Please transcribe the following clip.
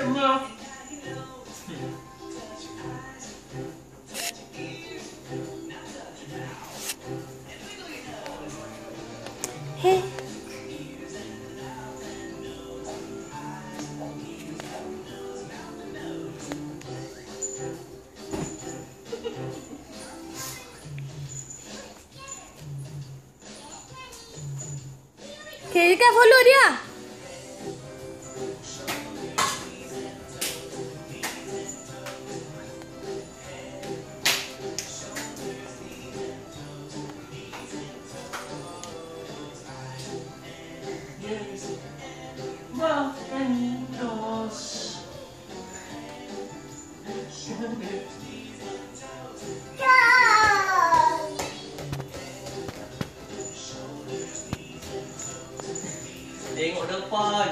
什么？ เ ฮ้ Oke, Kak, follow dia. Macintosh. Tengok depan,